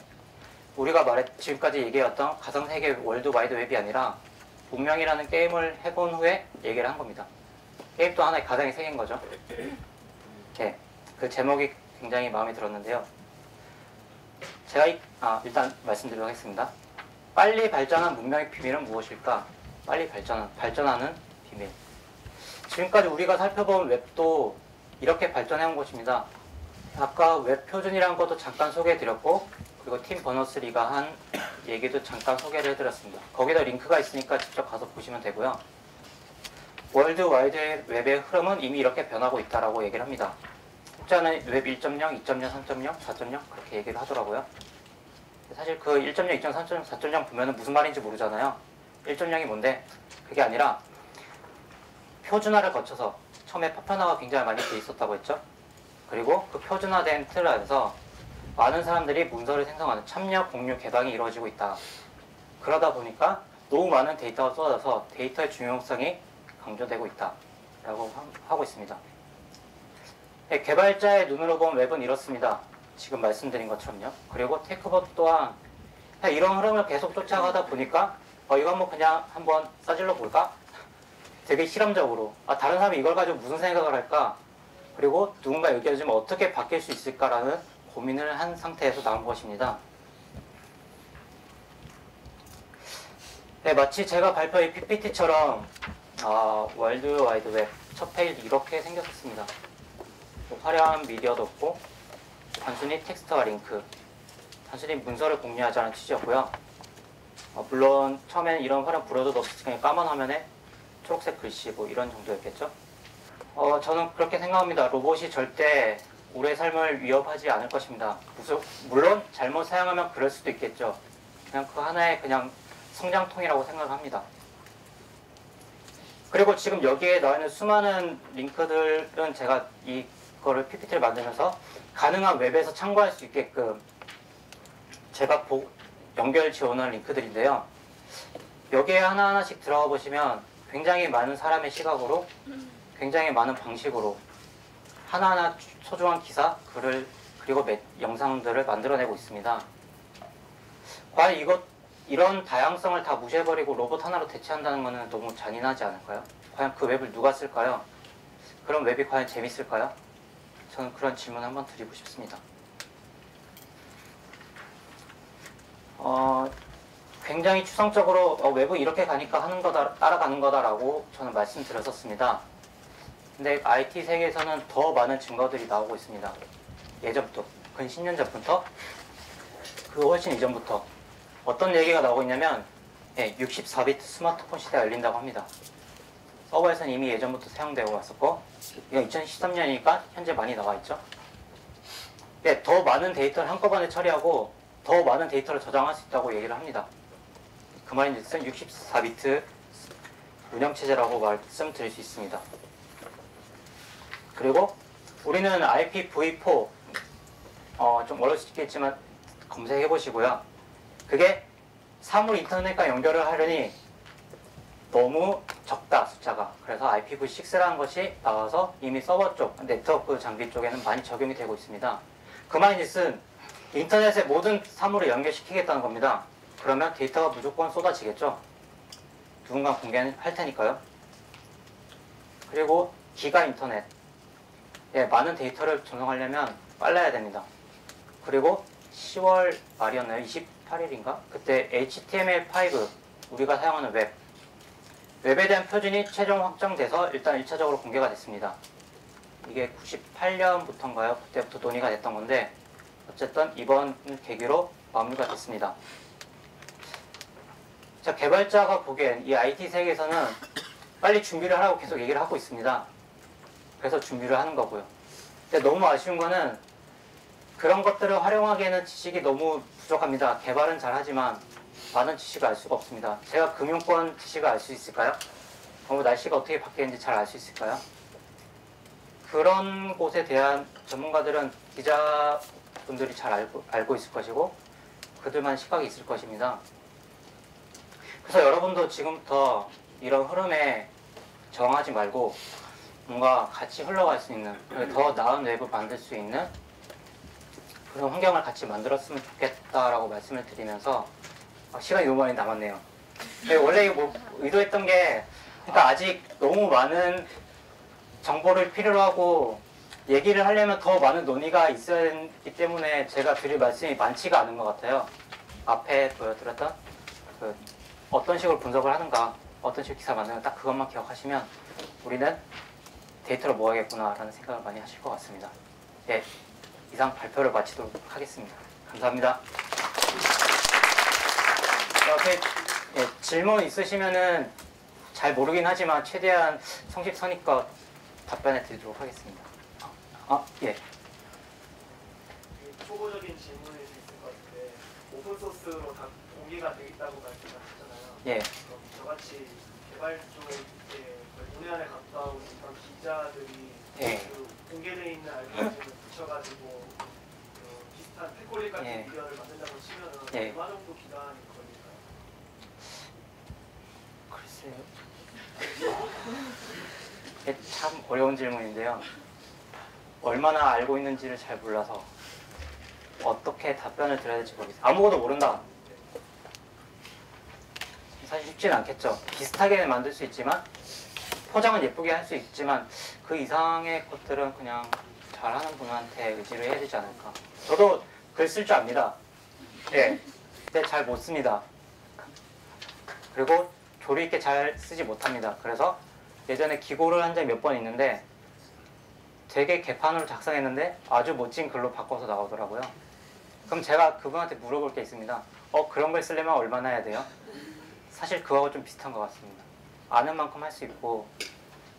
우리가 말했, 지금까지 얘기해왔던 가상세계 월드 와이드 웹이 아니라 운명이라는 게임을 해본 후에 얘기를 한 겁니다. 게임도 하나의 가상의 세계인 거죠. 네, 그 제목이 굉장히 마음에 들었는데요. 제가 이- 아, 일단 말씀드리도록 하겠습니다. 빨리 발전한 문명의 비밀은 무엇일까? 빨리 발전, 발전하는 비밀. 지금까지 우리가 살펴본 웹도 이렇게 발전해온 것입니다. 아까 웹 표준이라는 것도 잠깐 소개해드렸고, 그리고 팀 버너스리가 한 얘기도 잠깐 소개를 해드렸습니다. 거기다 링크가 있으니까 직접 가서 보시면 되고요. 월드 와이드 웹의 흐름은 이미 이렇게 변하고 있다라고 얘기를 합니다. 혹자는 웹 1.0, 2.0, 3.0, 4.0 그렇게 얘기를 하더라고요. 사실 그 1.0, 2.0, 3.0, 4.0 보면은 무슨 말인지 모르잖아요. 1.0이 뭔데? 그게 아니라 표준화를 거쳐서 처음에 파편화가 굉장히 많이 돼 있었다고 했죠. 그리고 그 표준화된 틀 안에서 많은 사람들이 문서를 생성하는 참여, 공유, 개방이 이루어지고 있다. 그러다 보니까 너무 많은 데이터가 쏟아져서 데이터의 중요성이 강조되고 있다. 라고 하- 하고 있습니다. 네, 개발자의 눈으로 본 웹은 이렇습니다. 지금 말씀드린 것처럼요. 그리고 테크봇 또한 그냥 이런 흐름을 계속 쫓아가다 보니까 어, 이거 한번 그냥 한번 싸질러 볼까? 되게 실험적으로 아, 다른 사람이 이걸 가지고 무슨 생각을 할까? 그리고 누군가 의견을 좀 어떻게 바뀔 수 있을까라는 고민을 한 상태에서 나온 것입니다. 네, 마치 제가 발표한 이 PPT처럼 아, 월드 와이드 웹 첫 페이지 이렇게 생겼었습니다. 뭐 화려한 미디어도 없고 단순히 텍스트와 링크, 단순히 문서를 공유하자는 취지였고요. 어, 물론 처음에는 이런 화려한 브로드도 없이 그냥 까만 화면에 초록색 글씨 뭐 이런 정도였겠죠. 어, 저는 그렇게 생각합니다. 로봇이 절대 우리의 삶을 위협하지 않을 것입니다. 물론 잘못 사용하면 그럴 수도 있겠죠. 그냥 그 하나의 그냥 성장통이라고 생각합니다. 그리고 지금 여기에 나와 있는 수많은 링크들은 제가 이거를 PPT를 만들면서 가능한 웹에서 참고할 수 있게끔 제가 보- 연결 지원한 링크들인데요. 여기에 하나하나씩 들어가 보시면 굉장히 많은 사람의 시각으로 굉장히 많은 방식으로 하나하나 소중한 기사, 글을 그리고 매- 영상들을 만들어내고 있습니다. 과연 이것 이런 다양성을 다 무시해버리고 로봇 하나로 대체한다는 것은 너무 잔인하지 않을까요? 과연 그 웹을 누가 쓸까요? 그런 웹이 과연 재밌을까요? 저는 그런 질문 을 한번 드리고 싶습니다. 어, 굉장히 추상적으로 어, 웹은 이렇게 가니까 하는 거다, 따라가는 거다라고 저는 말씀드렸었습니다. 근데 IT 세계에서는 더 많은 증거들이 나오고 있습니다. 예전부터, 근 10년 전부터, 그 훨씬 이전부터 어떤 얘기가 나오고 있냐면 예, 64비트 스마트폰 시대가 열린다고 합니다. 서버에서는 이미 예전부터 사용되고 왔었고 이건 2013년이니까 현재 많이 나와 있죠. 예, 더 많은 데이터를 한꺼번에 처리하고 더 많은 데이터를 저장할 수 있다고 얘기를 합니다. 그 말인즉슨 64비트 운영체제라고 말씀드릴 수 있습니다. 그리고 우리는 IPv4 어, 좀 어려울 수 있겠지만 검색해 보시고요. 그게 사물 인터넷과 연결을 하려니 너무 적다 숫자가 그래서 IPv6라는 것이 나와서 이미 서버 쪽 네트워크 장비 쪽에는 많이 적용이 되고 있습니다. 그 말인즉슨 인터넷에 모든 사물을 연결시키겠다는 겁니다. 그러면 데이터가 무조건 쏟아지겠죠. 누군가 공개할 테니까요. 그리고 기가 인터넷 예, 많은 데이터를 전송하려면 빨라야 됩니다. 그리고 10월 말이었나요? 28일인가? 그때 HTML5 우리가 사용하는 웹. 웹에 대한 표준이 최종 확정돼서 일단 1차적으로 공개가 됐습니다. 이게 98년부터인가요? 그때부터 논의가 됐던 건데 어쨌든 이번 계기로 마무리가 됐습니다. 자, 개발자가 보기엔 이 IT 세계에서는 빨리 준비를 하라고 계속 얘기를 하고 있습니다. 그래서 준비를 하는 거고요. 근데 너무 아쉬운 거는 그런 것들을 활용하기에는 지식이 너무 부족합니다. 개발은 잘하지만 많은 지식을 알 수가 없습니다. 제가 금융권 지식을 알 수 있을까요? 어, 날씨가 어떻게 바뀌는지 잘 알 수 있을까요? 그런 곳에 대한 전문가들은 기자 분들이 잘 알고, 알고 있을 것이고 그들만 시각이 있을 것입니다. 그래서 여러분도 지금부터 이런 흐름에 정하지 말고 뭔가 같이 흘러갈 수 있는 더 나은 웹을 만들 수 있는 그런 환경을 같이 만들었으면 좋겠다라고 말씀을 드리면서 아, 시간이 너무 많이 남았네요. 근데 원래 뭐 의도했던 게 그러니까 아직 너무 많은 정보를 필요로 하고 얘기를 하려면 더 많은 논의가 있어야 되기 때문에 제가 드릴 말씀이 많지가 않은 것 같아요. 앞에 보여드렸던 그 어떤 식으로 분석을 하는가, 어떤 식으로 기사 만드는가 딱 그것만 기억하시면 우리는 데이터를 모아야겠구나라는 생각을 많이 하실 것 같습니다. 예, 이상 발표를 마치도록 하겠습니다. 감사합니다. 이렇게 예, 질문 있으시면은 잘 모르긴 하지만 최대한 성실선의껏 답변해 드리도록 하겠습니다. 아, 예. 그 초보적인 질문일 수 있을 것 같은데 오픈 소스로 다 공개가 돼 있다고 말씀하셨잖아요. 예. 그럼 저같이 개발 쪽에 문외한에 가까운 그런 기자들이 예. 그 공개돼 있는 알고리즘을 붙여가지고 그 비슷한 패콜리 같은 예. 미디어를 만든다고 치면은 예. 얼마 정도 기간이 걸릴까요? 글쎄요. 이게 참 어려운 질문인데요. 얼마나 알고 있는지를 잘 몰라서 어떻게 답변을 드려야 될지 모르겠어요. 아무것도 모른다. 사실 쉽진 않겠죠. 비슷하게 만들 수 있지만 포장은 예쁘게 할 수 있지만 그 이상의 것들은 그냥 잘하는 분한테 의지를 해야 되지 않을까. 저도 글 쓸 줄 압니다. 예. 근데 잘 못 씁니다. 그리고 조리 있게 잘 쓰지 못합니다. 그래서 예전에 기고를 한 적이 몇 번 있는데 되게 개판으로 작성했는데 아주 멋진 글로 바꿔서 나오더라고요. 그럼 제가 그분한테 물어볼 게 있습니다. 어 그런 걸 쓰려면 얼마나 해야 돼요? 사실 그거하고 좀 비슷한 것 같습니다. 아는 만큼 할 수 있고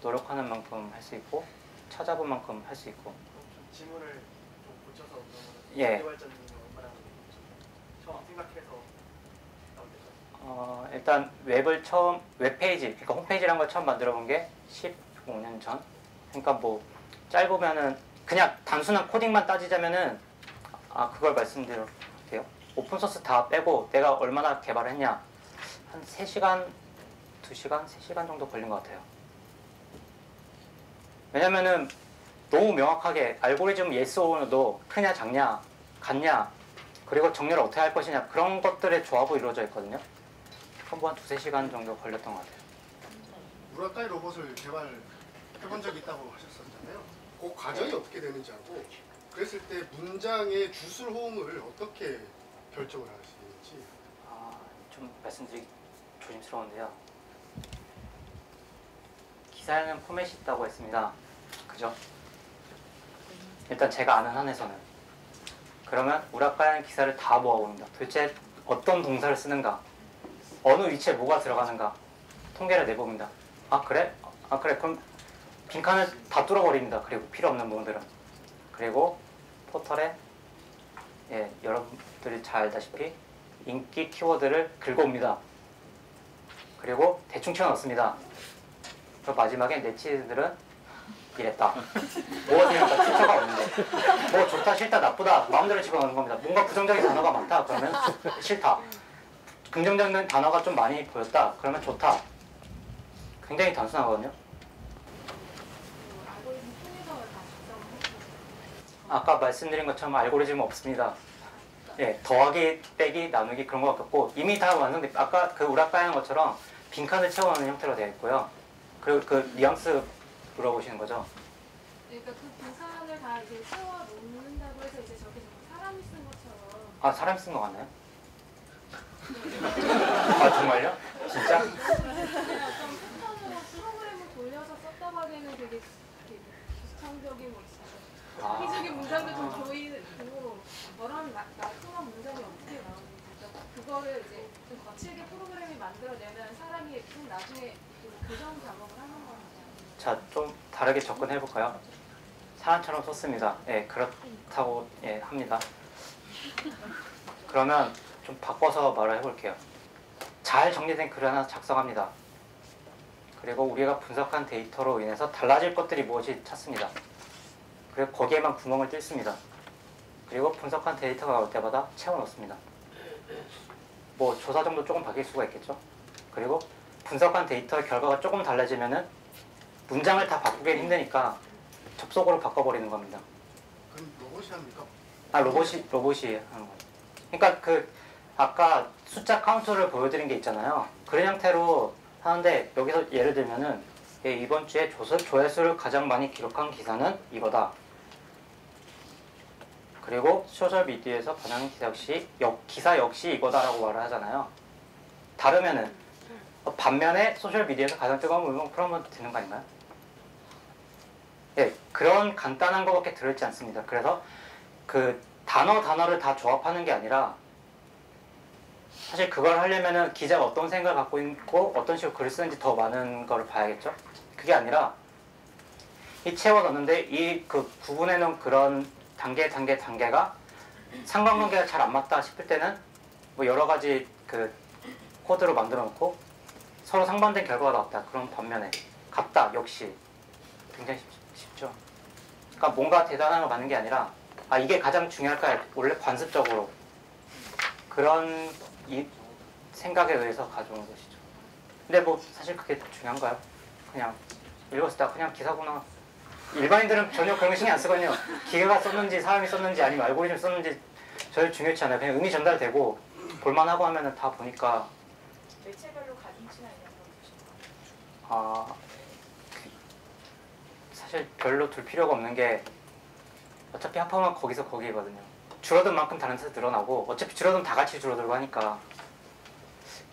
노력하는 만큼 할 수 있고 찾아본 만큼 할 수 있고 질문을 좀 고쳐서 예. 처음 생각해서 어, 일단 웹을 처음 웹페이지 그러니까 홈페이지란 걸 처음 만들어 본 게 15년 전 그러니까 뭐 짧으면은 그냥 단순한 코딩만 따지자면은 아 그걸 말씀드려도 돼요 오픈소스 다 빼고 내가 얼마나 개발을 했냐 한 3시간 2시간 3시간 정도 걸린 것 같아요 왜냐면은 너무 명확하게 알고리즘 or no도 크냐 작냐 같냐 그리고 정렬을 어떻게 할 것이냐 그런 것들의 조합으로 이루어져 있거든요 한번 두세 시간 정도 걸렸던 것 같아요. 무라카이 로봇을 개발해본 적이 있다고 하셨었잖아요. 그 과정이 어떻게 되는지 하고 그랬을 때 문장의 주술 호응을 어떻게 결정을 하시는지 아, 좀 말씀드리기 조심스러운데요. 기사에는 포맷이 있다고 했습니다. 그죠? 일단 제가 아는 한에서는. 그러면 우라카이는 기사를 다 모아봅니다. 도대체 어떤 동사를 쓰는가? 어느 위치에 뭐가 들어가는가? 통계를 내봅니다. 아, 그래? 아, 그래. 그럼 빈칸을 다 뚫어버립니다. 그리고 필요 없는 부분들은. 그리고 포털에 예, 여러분들이 잘 알다시피 인기 키워드를 긁어옵니다. 그리고 대충 채워넣습니다. 그 마지막에 네티즌들은 이랬다. 뭐가 되니까 출처가 없는데. 뭐 좋다, 싫다, 나쁘다. 마음대로 집어넣는 겁니다. 뭔가 부정적인 단어가 많다. 그러면 싫다. 긍정적인 단어가 좀 많이 보였다. 그러면 좋다. 굉장히 단순하거든요. 알고리즘 통해서 다 작성을 했어요. 아까 말씀드린 것처럼 알고리즘은 없습니다. 예, 더하기, 빼기, 나누기 그런 것 같고 이미 다 완성돼. 아까 그 우라카이 한 것처럼 빈칸을 채워넣는 형태로 되어 있고요. 그리고 그 뉘앙스 물어보시는 거죠. 그러니까 그 부산을 다 이제 세워 놓는다고 해서 이제 저게 정말 사람이 쓴 것처럼 아 사람 쓴 거 같나요? 아 정말요? 진짜? 어떤 패턴으로 프로그램을 돌려서 썼다고 하기에는 되게 비상적인 창의적인 문장도 좀 보이는 고 저런 나- 나트한 문장이 어떻게 나오는지 그러니까 그거를 이제 좀 거칠게 프로그램이 만들어내면 사람이 좀 나중에 좀 교정 작업을 하는 거니까. 자, 좀 다르게 접근해 볼까요? 사람처럼 썼습니다. 예, 그렇다고 예, 합니다. 그러면 좀 바꿔서 말을 해볼게요. 잘 정리된 글 하나 작성합니다. 그리고 우리가 분석한 데이터로 인해서 달라질 것들이 무엇이 찾습니다. 그리고 거기에만 구멍을 뚫습니다. 그리고 분석한 데이터가 나올 때마다 채워 넣습니다. 뭐 조사 정도 조금 바뀔 수가 있겠죠. 그리고 분석한 데이터 결과가 조금 달라지면은 문장을 다 바꾸기는 힘드니까 접속사로 바꿔버리는 겁니다. 그럼 로봇이 합니까? 아 로봇이 로봇이 하는 거예요. 그러니까 그 아까 숫자 카운트를 보여드린 게 있잖아요. 그런 형태로 하는데 여기서 예를 들면은 예, 이번 주에 조회, 조회수를 가장 많이 기록한 기사는 이거다. 그리고 소셜 미디어에서 반영한 기사 역시 역, 기사 역시 이거다라고 말을 하잖아요. 다르면은 어, 반면에 소셜 미디어에서 가장 뜨거운 물건 그러면 되는 거 아닌가요? 예, 그런 간단한 거밖에 들어있지 않습니다. 그래서 그 단어 단어를 다 조합하는 게 아니라 사실 그걸 하려면은 기자가 어떤 생각을 갖고 있고 어떤 식으로 글을 쓰는지 더 많은 거를 봐야겠죠. 그게 아니라 이 채워 넣는데 이 그 구분해 놓은 그런 단계 단계 단계가 상관관계가 잘 안 맞다 싶을 때는 뭐 여러 가지 그 코드로 만들어 놓고 서로 상반된 결과가 나왔다. 그런 반면에 같다 역시 굉장히 쉽, 쉽죠. 그러니까 뭔가 대단한 거 맞는 게 아니라 아 이게 가장 중요할까 원래 관습적으로 그런 이 생각에 의해서 가져온 것이죠. 근데 뭐 사실 그게 중요한가요? 그냥 읽었을 때 그냥 기사구나. 일반인들은 전혀 그런 거 신경 안 쓰거든요. 기계가 썼는지 사람이 썼는지 아니면 알고리즘 썼는지 전혀 중요치 않아요. 그냥 의미 전달되고 볼만하고 하면은 다 보니까 매체별로 가중치나 이런 거? 아 그- 사실 별로 둘 필요가 없는 게 어차피 합하면 거기서 거기거든요. 줄어든 만큼 다른 데서 늘어나고 어차피 줄어들면 다 같이 줄어들고 하니까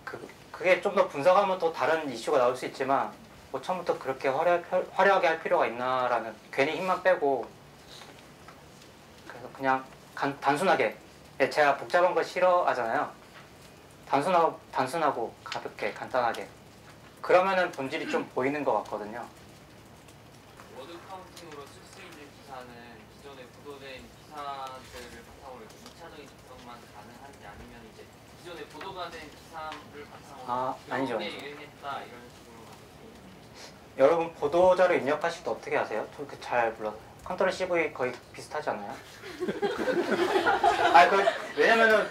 그 그게 좀 더 분석하면 또 다른 이슈가 나올 수 있지만 뭐 처음부터 그렇게 화려, 화려하게 할 필요가 있나라는 괜히 힘만 빼고 그래서 그냥 간- 단순하게 예, 제가 복잡한 거 싫어하잖아요. 단순하고 단순하고 가볍게 간단하게 그러면은 본질이 좀 보이는 것 같거든요. word counting으로 쓸 수 있는 기사는 기존에 보도된 기사들을 바탕으로 이렇게 2차적인 작성만 가능한지 아니면 이제 기존에 보도가 된 기사를 바탕으로 아, 아니죠. 유행했다 이런 여러분 보도자료 입력하실 때 어떻게 하세요? 저 그 잘 몰라요. Control CV 거의 비슷하지 않아요? 아, 그 왜냐면은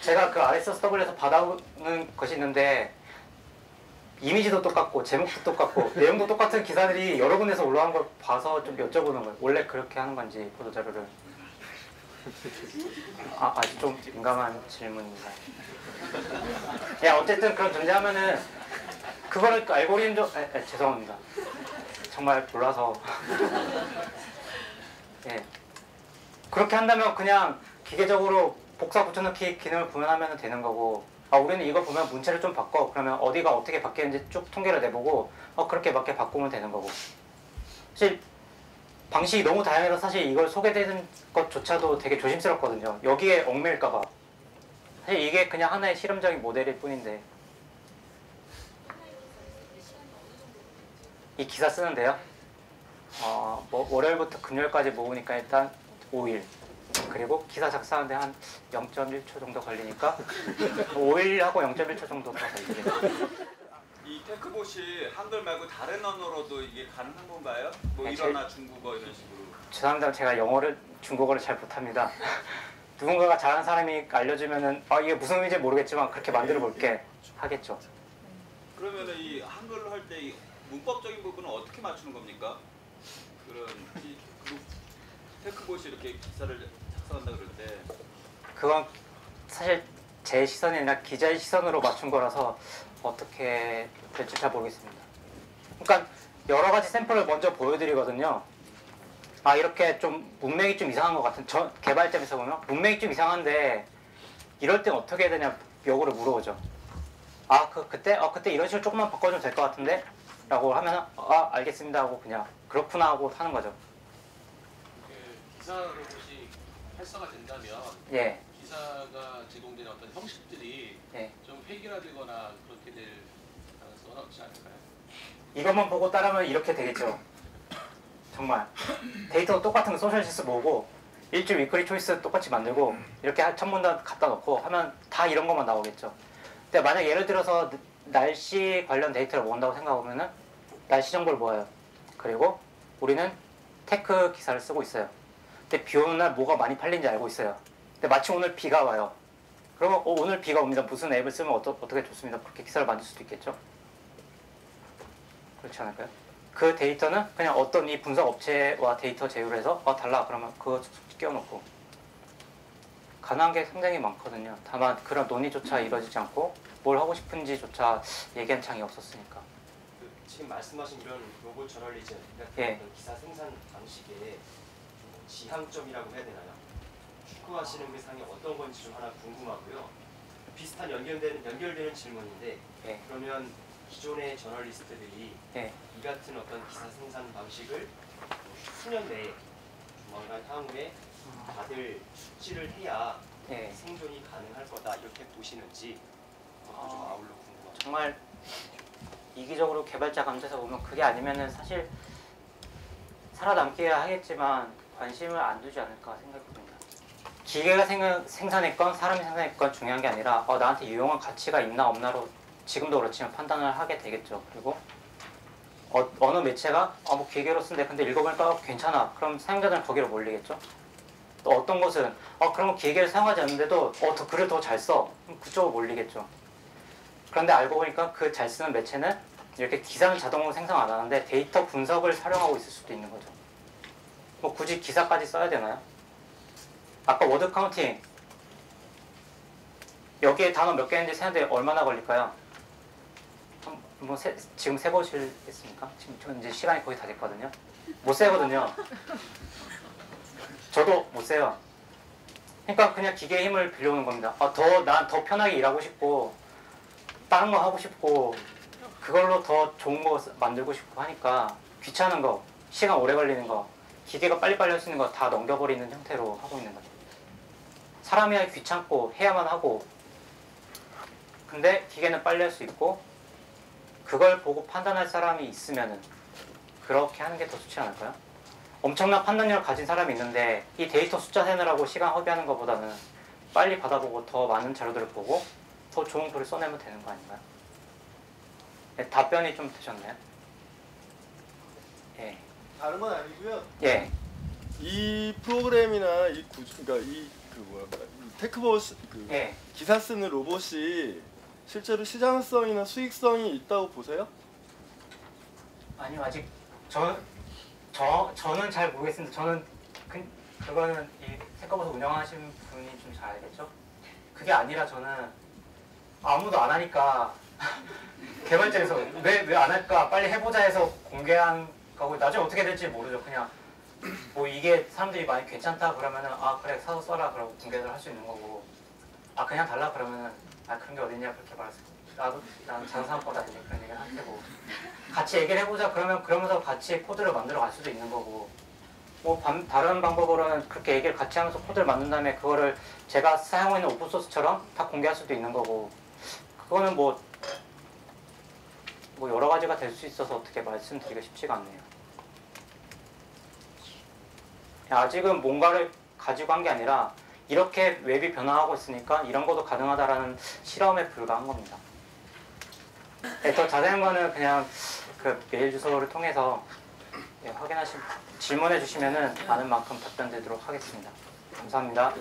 제가 그 RSS에서 받아오는 것이 있는데 이미지도 똑같고 제목도 똑같고 내용도 똑같은 기사들이 여러 군데서 올라온 걸 봐서 좀 여쭤보는 거예요. 원래 그렇게 하는 건지 보도 자료를. 아, 아주 좀 민감한 질문입니다. 야, 어쨌든 그런 존재하면은 그거를 또 알고리즘도 에, 에, 죄송합니다. 정말 몰라서. 예. 그렇게 한다면 그냥 기계적으로 복사 붙여넣기 기능을 구현하면 되는 거고 아 우리는 이거 보면 문체를 좀 바꿔. 그러면 어디가 어떻게 바뀌는지 쭉 통계를 내보고 어 그렇게 맞게 바꾸면 되는 거고. 사실 방식이 너무 다양해서 사실 이걸 소개되는 것조차도 되게 조심스럽거든요. 여기에 얽매일까봐. 사실 이게 그냥 하나의 실험적인 모델일 뿐인데 이 기사 쓰는데요. 어, 뭐 월요일부터 금요일까지 모으니까 일단 5일. 그리고 기사 작성하는데 한 0.1초 정도 걸리니까 5일하고 0.1초 정도 더 걸리겠네요. 이 테크봇이 한글 말고 다른 언어로도 이게 가능한 건가요? 뭐 네, 일어나 중국어 이런 식으로. 죄송합니다. 제가 영어를 중국어를 잘 못합니다. 누군가가 잘하는 사람이 알려주면은 아 이게 무슨 의미인지 모르겠지만 그렇게 만들어 볼게 하겠죠. 그러면은 이 한글로 할 때 문법적인 부분은 어떻게 맞추는 겁니까? 그런 이 그 테크봇이 이렇게 기사를 작성한다 그럴 때 그건 사실 제 시선이 아니라 기자의 시선으로 맞춘 거라서 어떻게 될지 잘 모르겠습니다. 그러니까 여러 가지 샘플을 먼저 보여드리거든요. 아 이렇게 좀 문맥이 좀 이상한 것 같은 저 개발점에서 보면 문맥이 좀 이상한데 이럴 땐 어떻게 해야 되냐 역으로 물어오죠. 아, 그, 그때? 어, 그때 이런 식으로 조금만 바꿔주면 될 것 같은데? 라고 하면, 아, 알겠습니다 하고 그냥, 그렇구나 하고 하는 거죠. 그 기사 로봇이 활성화 된다면 예, 기사가 제공되는 어떤 형식들이 예. 좀 획일화되거나 그렇게 될 가능성은 없지 않을까요? 이것만 보고 따르면 이렇게 되겠죠. 정말. 데이터 똑같은 거 소셜시스 모으고, 일주 weekly choice 똑같이 만들고, 이렇게 한 천 군데 갖다 놓고 하면 다 이런 것만 나오겠죠. 근데 만약 예를 들어서 날씨 관련 데이터를 모은다고 생각하면은, 날씨 정보를 모아요. 그리고 우리는 tech 기사를 쓰고 있어요. 근데 비 오는 날 뭐가 많이 팔린지 알고 있어요. 근데 마침 오늘 비가 와요. 그러면 어, 오늘 비가 옵니다. 무슨 앱을 쓰면 어떠, 어떻게 좋습니다. 그렇게 기사를 만들 수도 있겠죠. 그렇지 않을까요? 그 데이터는 그냥 어떤 이 분석 업체와 데이터 제휴를 해서 어 달라 그러면 그거 끼워놓고 가능한 게 상당히 많거든요. 다만 그런 논의조차 이루어지지 않고 뭘 하고 싶은지조차 얘기한 창이 없었으니까. 그 지금 말씀하신 이런 로봇 저널리즘, 그러니까 예. 기사 생산 방식의 뭐 지향점이라고 해야 되나요? 추구하시는 게 상이 어떤 건지 좀 하나 궁금하고요. 비슷한 연결되는 연결되는 질문인데 예. 그러면 기존의 저널리스트들이 예. 이 같은 어떤 기사 생산 방식을 수년 내에 조만간 향후에 다들 숙지를 해야 예. 생존이 가능할 거다 이렇게 보시는지 그것도 좀 아울러 궁금합니다. 정말 이기적으로 개발자 감정에서 보면 그게 아니면은 사실 살아남기야 하겠지만 관심을 안 두지 않을까 생각이 듭니다. 기계가 생, 생산했건 사람이 생산했건 중요한 게 아니라 어, 나한테 유용한 가치가 있나 없나로 지금도 그렇지만 판단을 하게 되겠죠. 그리고 어, 어느 매체가 어, 뭐 기계로 쓴데 근데 읽어보니까 괜찮아. 그럼 사용자들은 거기로 몰리겠죠. 또 어떤 곳은 어 그럼 기계를 사용하지 않는데도 어, 더 글을 더 잘 써. 그럼 그쪽으로 몰리겠죠. 그런데 알고 보니까 그 잘 쓰는 매체는 이렇게 기사는 자동으로 생성 안 하는데 데이터 분석을 활용하고 있을 수도 있는 거죠. 뭐 굳이 기사까지 써야 되나요? 아까 word counting 여기에 단어 몇 개인지 세는데 얼마나 걸릴까요? 한- 뭐 세, 지금 세보시겠습니까? 지금 저 이제 시간이 거의 다 됐거든요. 못 세거든요. 저도 못 세요. 그러니까 그냥 기계의 힘을 빌려오는 겁니다. 아, 더, 난 더 편하게 일하고 싶고, 다른 거 하고 싶고, 그걸로 더 좋은 거 쓰- 만들고 싶고 하니까, 귀찮은 거, 시간 오래 걸리는 거, 기계가 빨리빨리 할 수 있는 거 다 넘겨버리는 형태로 하고 있는 거죠. 사람이 하기 귀찮고, 해야만 하고, 근데 기계는 빨리 할 수 있고, 그걸 보고 판단할 사람이 있으면은, 그렇게 하는 게 더 좋지 않을까요? 엄청난 판단력을 가진 사람이 있는데 이 데이터 숫자 세느라고 시간 허비하는 것보다는 빨리 받아보고 더 많은 자료들을 보고 더 좋은 글을 써내면 되는 거 아닌가요? 네, 답변이 좀 되셨나요? 예. 다른 건 아니고요. 예. 이 프로그램이나 이 구조, 그러니까 이그 뭐야, 이 테크버스 그 예. 기사 쓰는 로봇이 실제로 시장성이나 수익성이 있다고 보세요? 아니요 아직 저, 저 저는 잘 모르겠습니다. 저는 그, 그거는 이 색깔버섯 운영하신 분이 좀 잘 알겠죠. 그게 아니라 저는 아무도 안 하니까 개발자에서 왜 왜 안 할까? 빨리 해보자 해서 공개한 거고 나중에 어떻게 될지 모르죠. 그냥 뭐 이게 사람들이 많이 괜찮다 그러면은 아 그래 사서 써라 그러고 공개를 할 수 있는 거고. 아 그냥 달라 그러면은 아 그런 게 어딨냐 그렇게 말할 수 나도 나는 장사업보다 이제 그런 얘기를 할 테고. 같이 얘기를 해보자 그러면 그러면서 같이 코드를 만들어 갈 수도 있는 거고. 뭐 반- 다른 방법으로는 그렇게 얘기를 같이 하면서 코드를 만든 다음에 그거를 제가 사용하고 있는 오픈소스처럼 다 공개할 수도 있는 거고. 그거는 뭐, 뭐 여러 가지가 될 수 있어서 어떻게 말씀드리기가 쉽지가 않네요. 아직은 뭔가를 가지고 한 게 아니라 이렇게 웹이 변화하고 있으니까 이런 것도 가능하다라는 실험에 불과한 겁니다. 네, 더 자세한 거는 그냥 그 메일 주소를 통해서 예, 확인하시 질문해 주시면은 많은 만큼 답변 드리도록 하겠습니다. 감사합니다.